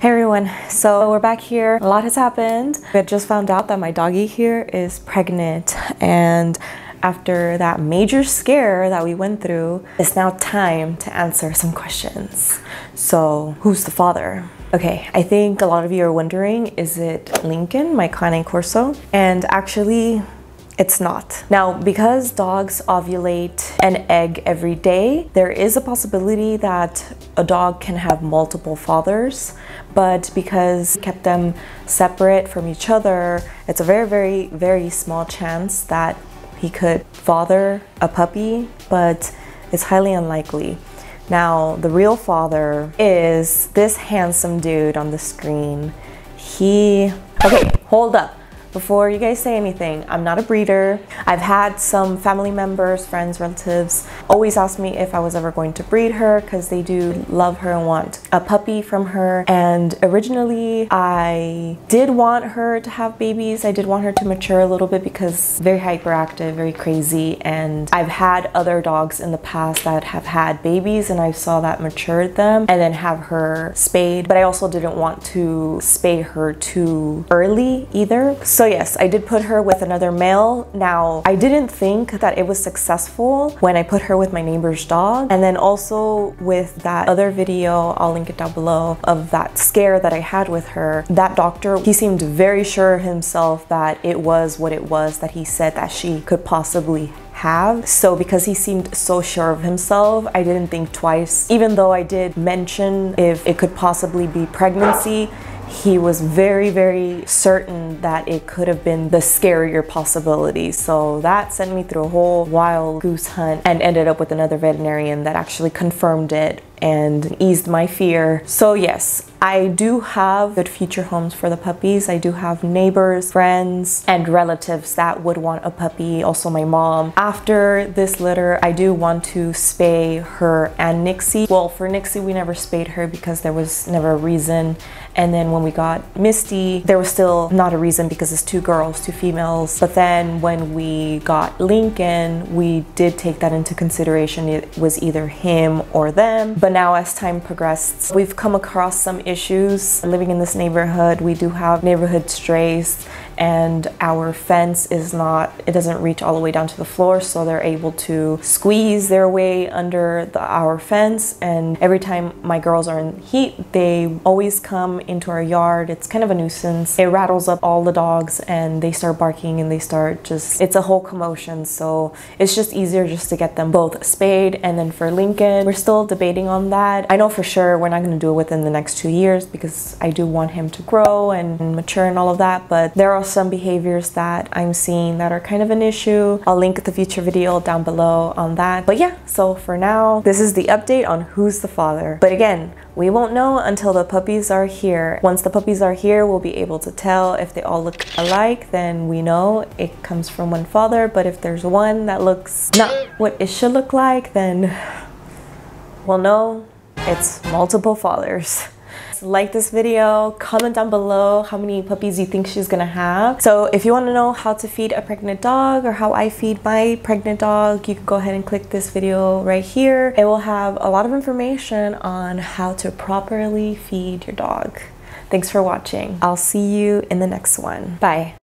Hey everyone, so we're back here. A lot has happened. I just found out that my doggy here is pregnant and after that major scare that we went through, it's now time to answer some questions. So who's the father? Okay, I think a lot of you are wondering, is it Lincoln, my Cane Corso? And actually, it's not. Now, because dogs ovulate an egg every day, there is a possibility that a dog can have multiple fathers, but because kept them separate from each other, it's a very, very, very small chance that he could father a puppy, but it's highly unlikely. Now, the real father is this handsome dude on the screen. He, okay, hold up before you guys say anything, I'm not a breeder. I've had some family members, friends, relatives always ask me if I was ever going to breed her because they do love her and want a puppy from her. And originally I did want her to have babies. I did want her to mature a little bit because very hyperactive, very crazy. And I've had other dogs in the past that have had babies and I saw that matured them and then have her spayed. But I also didn't want to spay her too early either. So yes, I did put her with another male. Now, I didn't think that it was successful when I put her with my neighbor's dog. And then also with that other video, I'll link it down below, of that scare that I had with her. That doctor, he seemed very sure himself that it was what it was that he said that she could possibly have. So because he seemed so sure of himself, I didn't think twice. Even though I did mention if it could possibly be pregnancy, he was very, very certain that it could have been the scarier possibility. So that sent me through a whole wild goose hunt and ended up with another veterinarian that actually confirmed it and eased my fear. So yes, I do have good future homes for the puppies. I do have neighbors, friends, and relatives that would want a puppy, also my mom. After this litter, I do want to spay her and Nixie. Well, for Nixie, we never spayed her because there was never a reason. And then when we got Misty, there was still not a reason because it's two girls, two females. But then when we got Lincoln, we did take that into consideration. It was either him or them. But now as time progressed, we've come across some issues. Living in this neighborhood, we do have neighborhood strays and our fence is not, it doesn't reach all the way down to the floor, so they're able to squeeze their way under the, our fence. And every time my girls are in heat, they always come into our yard. It's kind of a nuisance. It rattles up all the dogs and they start barking and they start just, it's a whole commotion. So it's just easier just to get them both spayed. And then for Lincoln, we're still debating on that. I know for sure we're not going to do it within the next two years because I do want him to grow and mature and all of that. But there are some behaviors that I'm seeing that are kind of an issue. I'll link the future video down below on that. But yeah, so for now, this is the update on who's the father. But again, we won't know until the puppies are here. Once the puppies are here, we'll be able to tell if they all look alike, then we know it comes from one father. But if there's one that looks not what it should look like, then we'll know it's multiple fathers like this video, comment down below how many puppies you think she's gonna have. So if you wanna know how to feed a pregnant dog or how I feed my pregnant dog, you can go ahead and click this video right here. It will have a lot of information on how to properly feed your dog. Thanks for watching. I'll see you in the next one. Bye.